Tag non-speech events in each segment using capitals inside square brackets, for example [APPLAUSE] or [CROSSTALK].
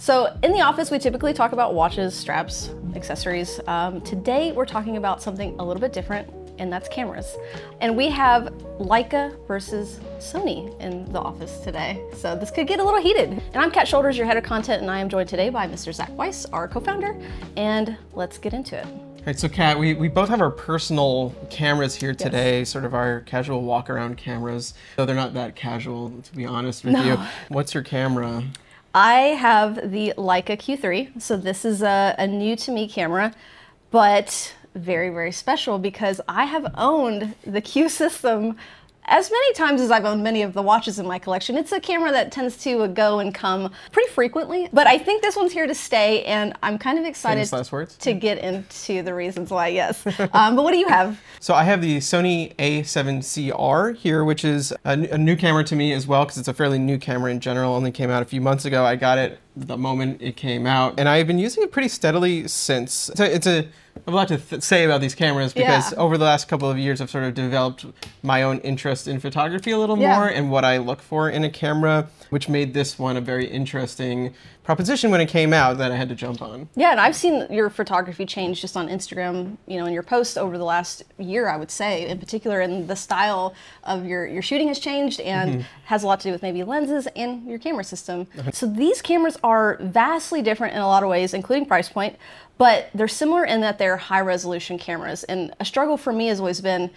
So in the office, we typically talk about watches, straps, accessories. Um, today, we're talking about something a little bit different, and that's cameras. And we have Leica versus Sony in the office today. So this could get a little heated. And I'm Kat Shoulders, your head of content, and I am joined today by Mr. Zach Weiss, our co-founder. And let's get into it. All right, so Kat, we, we both have our personal cameras here today, yes. sort of our casual walk around cameras. Though they're not that casual, to be honest with no. you. What's your camera? I have the Leica Q3, so this is a, a new to me camera, but very, very special because I have owned the Q system as many times as I've owned many of the watches in my collection, it's a camera that tends to go and come pretty frequently. But I think this one's here to stay, and I'm kind of excited to get into the reasons why, yes. um, but what do you have? [LAUGHS] So I have the Sony a7CR here, which is a, a new camera to me as well, because it's a fairly new camera in general, only came out a few months ago. I got it the moment it came out, and I've been using it pretty steadily since. It's a, it's a I have a lot to say about these cameras because yeah. over the last couple of years, I've sort of developed my own interest in photography a little yeah. more and what I look for in a camera, which made this one a very interesting proposition when it came out that I had to jump on. Yeah, and I've seen your photography change just on Instagram, you know, in your posts over the last year, I would say, in particular, and the style of your, your shooting has changed and mm -hmm. has a lot to do with maybe lenses and your camera system. Uh-huh. so these cameras are vastly different in a lot of ways, including price point, but they're similar in that they're high resolution cameras. And a struggle for me has always been,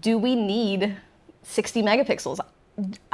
do we need 60 megapixels?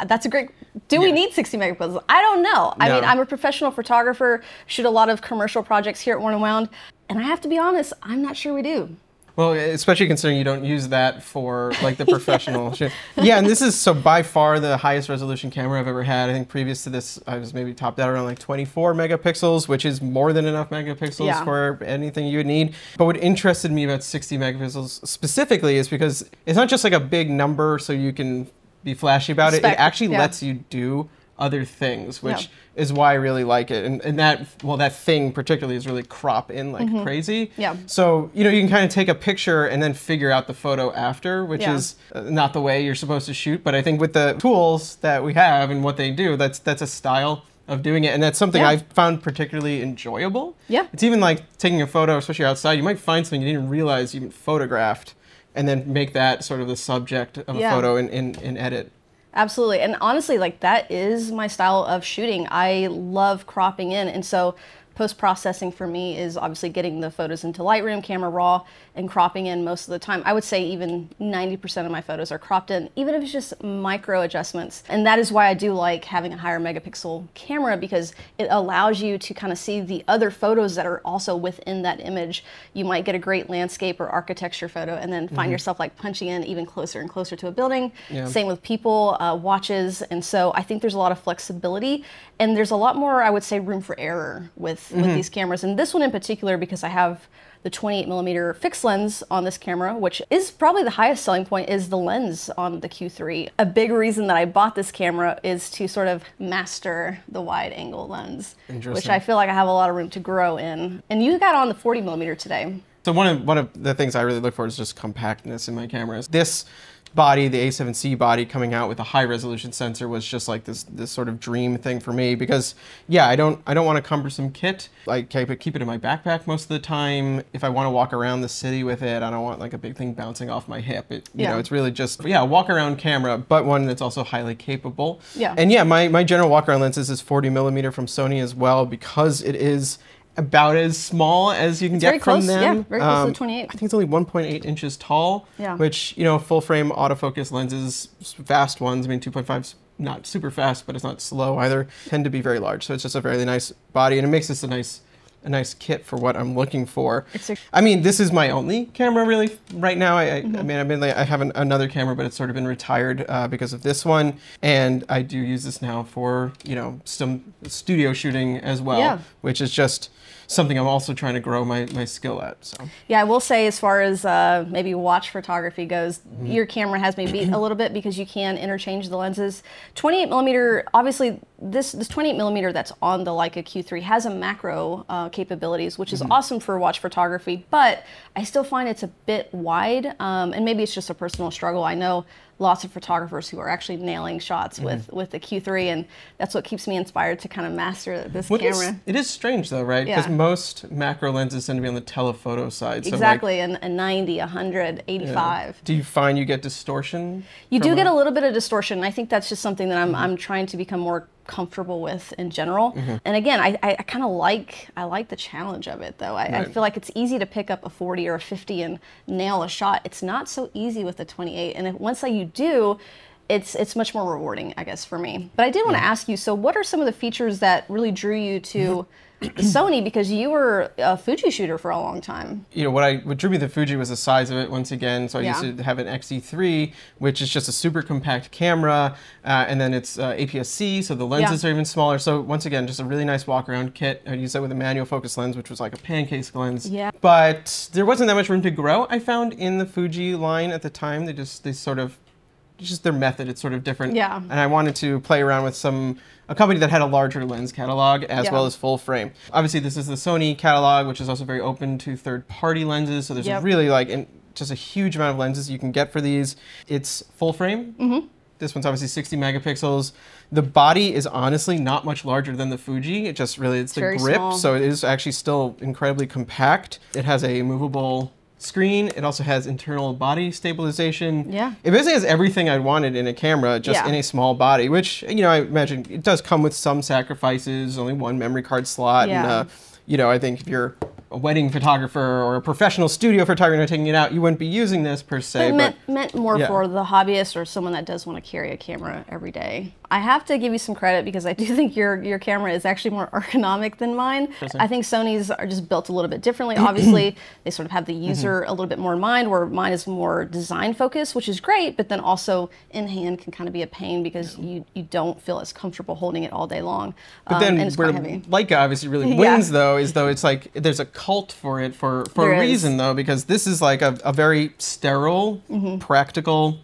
That's a great, do yeah. we need 60 megapixels? I don't know. No. I mean, I'm a professional photographer, shoot a lot of commercial projects here at Worn and Wound, and I have to be honest, I'm not sure we do. Well, especially considering you don't use that for like the [LAUGHS] professional shit. Yeah, and this is so by far the highest resolution camera I've ever had. I think previous to this, I was maybe topped out around like 24 megapixels, which is more than enough megapixels yeah. for anything you would need. But what interested me about 60 megapixels specifically is because it's not just like a big number so you can be flashy about it. It actually yeah. lets you do other things, which yeah. is why I really like it. And, and that, well, that thing particularly is really crop in like mm -hmm. crazy. Yeah. So, you know, you can kind of take a picture and then figure out the photo after, which yeah. is uh, not the way you're supposed to shoot. But I think with the tools that we have and what they do, that's, that's a style of doing it. And that's something yeah. I've found particularly enjoyable. Yeah. It's even like taking a photo, especially outside, you might find something you didn't realize you even photographed and then make that sort of the subject of a photo in, in, in edit. Absolutely. And honestly, like that is my style of shooting. I love cropping in. And so Post-processing for me is obviously getting the photos into Lightroom, camera raw, and cropping in most of the time. I would say even 90% of my photos are cropped in, even if it's just micro adjustments. And that is why I do like having a higher megapixel camera because it allows you to kind of see the other photos that are also within that image. You might get a great landscape or architecture photo and then find mm -hmm. yourself like punching in even closer and closer to a building. Yeah. Same with people, uh, watches. And so I think there's a lot of flexibility and there's a lot more, I would say, room for error with mm -hmm. with mm-hmm. these cameras. And this one in particular, because I have the 28 millimeter fixed lens on this camera, which is probably the highest selling point is the lens on the Q3. A big reason that I bought this camera is to sort of master the wide angle lens, which I feel like I have a lot of room to grow in. And you got on the 40 millimeter today. So one of, one of the things I really look for is just compactness in my cameras. This body, the A7C body coming out with a high resolution sensor was just like this this sort of dream thing for me because yeah, I don't I don't want a cumbersome kit. I keep it, keep it in my backpack most of the time. If I want to walk around the city with it, I don't want like a big thing bouncing off my hip. It, you yeah. know, it's really just yeah, walk around camera, but one that's also highly capable. Yeah. And yeah, my my general walk around lenses is 40 millimeter from Sony as well because it is about as small as you can it's get from close, them. Yeah, very close um, to 28. I think it's only 1.8 inches tall, yeah. which, you know, full frame autofocus lenses, fast ones, I mean, 2.5 is not super fast, but it's not slow either, tend to be very large. So it's just a very nice body, and it makes this a nice a nice kit for what I'm looking for. I mean, this is my only camera really right now. I, mm -hmm. I mm-hmm. mean, I've been like, I have an, another camera, but it's sort of been retired uh, because of this one, and I do use this now for you know some studio shooting as well, yeah. which is just something I'm also trying to grow my, my skill at. So yeah, I will say as far as uh, maybe watch photography goes, mm -hmm. your camera has me beat a little bit because you can interchange the lenses. 28 millimeter, obviously this this 28 millimeter that's on the Leica Q3 has a macro uh, capabilities, which is mm -hmm. awesome for watch photography, but I still find it's a bit wide, um, and maybe it's just a personal struggle. I know lots of photographers who are actually nailing shots Mm-hmm. with with the Q3, and that's what keeps me inspired to kind of master this What is- camera. it is strange though, right? Because Yeah. most macro lenses tend to be on the telephoto side. So like, Exactly, and a 90, 100, 85. do you find you get distortion? You do get a- a little bit of distortion. I think that's just something that I'm, I'm trying to become more comfortable with in general. Mm-hmm. And again, I, I, I kind of like I like the challenge of it though. I, I feel like it's easy to pick up a 40 or a 50 and nail a shot. It's not so easy with the 28. And if, once that you do, it's it's much more rewarding, I guess, for me. But I did want to ask you. So, what are some of the features that really drew you to the [CLEARS THROAT] Sony? Because you were a Fuji shooter for a long time. you know what I what drew me to the Fuji was the size of it once again. So I Yeah. used to have an XE3, which is just a super compact camera, uh, and then it's uh, APS-C, so the lenses Yeah. are even smaller. So once again, just a really nice walk around kit. I used that with a manual focus lens, which was like a pancake lens. Yeah. But there wasn't that much room to grow. I found in the Fuji line at the time. They just they sort of just their method. It's sort of different. Yeah. And I wanted to play around with some a company that had a larger lens catalog as Yeah. well as full frame. Obviously, this is the Sony catalog, which is also very open to third-party lenses. So there's Yep. really like in, just a huge amount of lenses you can get for these. It's full frame. Mm-hmm. This one's obviously 60 megapixels. The body is honestly not much larger than the Fuji. It just really it's the grip, small. so it is actually still incredibly compact. It has a movable screen. It also has internal body stabilization. Yeah. It basically has everything I wanted in a camera, just Yeah. in a small body, which, you know, I imagine it does come with some sacrifices, only one memory card slot. And, Yeah. uh, you know, I think if you're a wedding photographer or a professional studio photographer taking it out, you wouldn't be using this per se. But meant, meant more yeah. for the hobbyist or someone that does want to carry a camera every day. I have to give you some credit because I do think your your camera is actually more [LAUGHS] ergonomic than mine. I think Sony's are just built a little bit differently. Obviously, [CLEARS THROAT] they sort of have the Mm-hmm. user a little bit more in mind, where mine is more design focused, which is great. But then also in hand can kind of be a pain because you you don't feel as comfortable holding it all day long. But Um, then and it's where. Leica obviously really [LAUGHS] Yeah. wins though is though it's like there's a cult for it for, for There a is. reason though because this is like a, a very sterile, practical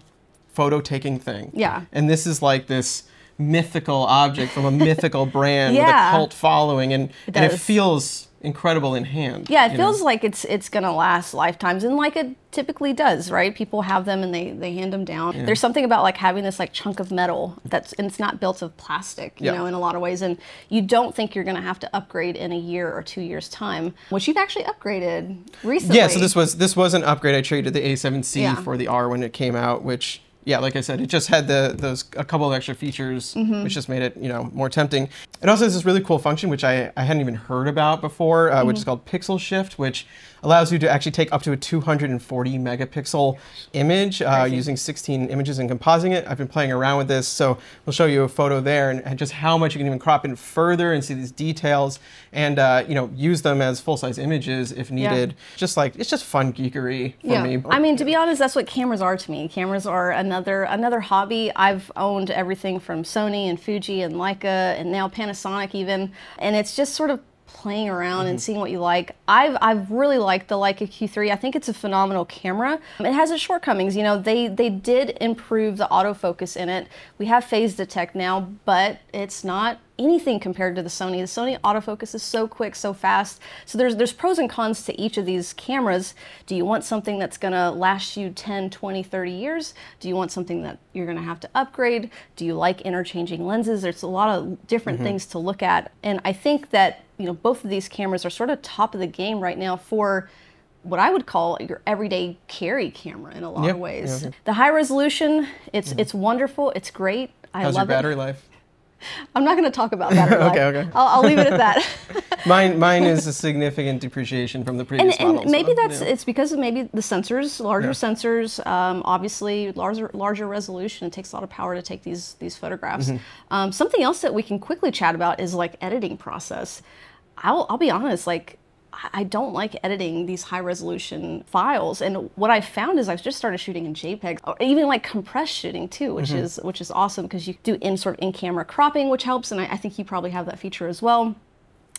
photo taking thing. Mm-hmm. Yeah. And this is like this mythical object from a [LAUGHS] mythical brand with a cult following and It and it feels incredible in hand. Yeah, it you know? feels like it's it's gonna last lifetimes, and like it typically does, right? People have them and they they hand them down. There's something about like having this like chunk of metal that's and it's not built of plastic, you Yeah. know, in a lot of ways, and you don't think you're gonna have to upgrade in a year or two years time, which you've actually upgraded recently. Yeah, so this was this was an upgrade. I traded the A7C Yeah. for the R when it came out, which yeah, like I said, it just had the those a couple of extra features, Mm-hmm. which just made it you know more tempting. It also has this really cool function which I, I hadn't even heard about before, uh, Mm-hmm. which is called Pixel Shift, which allows you to actually take up to a 240 megapixel image uh, using 16 images and composing it. I've been playing around with this, so we'll show you a photo there and, and just how much you can even crop in further and see these details, and uh, you know use them as full size images if needed. Just like it's just fun geekery for yeah. me. I mean, to be honest, that's what cameras are to me. Cameras are another another hobby. I've owned everything from Sony and Fuji and Leica and now Panasonic even, and it's just sort of playing around and mm-hmm. seeing what you like. I've I've really liked the Leica Q3. I think it's a phenomenal camera. It has its shortcomings. You know, they they did improve the autofocus in it. We have phase detect now, but it's not anything compared to the Sony. The Sony autofocus is so quick, so fast. So there's there's pros and cons to each of these cameras. Do you want something that's going to last you 10, 20, 30 years? Do you want something that you're going to have to upgrade? Do you like interchanging lenses? There's a lot of different mm-hmm. things to look at. And I think that, you know, both of these cameras are sort of top of the game right now for what I would call your everyday carry camera in a lot Yeah, of ways. yeah. The high resolution, it's it's wonderful, it's great. I How's your love it. battery life? I'm not going to talk about battery [LAUGHS] life. Okay, okay. I'll, I'll leave it at that. [LAUGHS] Mine, mine is a significant depreciation from the previous and, and maybe so, that's yeah. it's because of maybe the sensors, larger Yeah. sensors. Um, obviously, larger larger resolution. It takes a lot of power to take these these photographs. Mm-hmm. Um, something else that we can quickly chat about is like editing process. I'll I'll be honest, like. I- I don't like editing these high resolution files, and what I found is I've just started shooting in JPEG, or even like compressed shooting too, which is which is awesome because you do in sort of in camera cropping, which helps, and I, I think you probably have that feature as well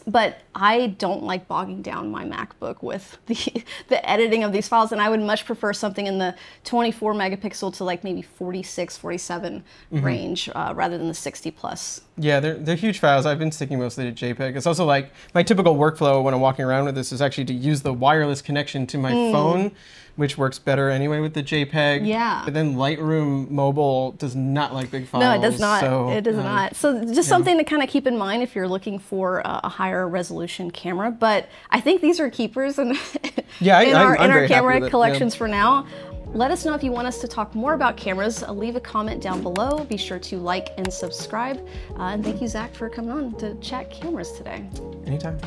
but I don't like bogging down my MacBook with [LAUGHS] the the editing of these files and I would much prefer something in the 24 megapixel to like maybe 46 47 Mm-hmm. range uh, rather than the 60 plus Yeah, they're, they're huge files. I've been sticking mostly to JPEG. It's also like my typical workflow when I'm walking around with this is actually to use the wireless connection to my Hmm. phone which works better anyway with the JPEG. Yeah. But then Lightroom Mobile does not like big files. No, it does not. So, it does uh, not. So just something to kind of keep in mind if you're looking for a, higher resolution camera. But I think these are keepers in, [LAUGHS] Yeah, in I'm- our, in our camera it, yeah. collections for now. Let us know if you want us to talk more about cameras. Leave a comment down below. Be sure to like and subscribe. Uh, and thank you, Zach, for coming on to chat cameras today. Anytime.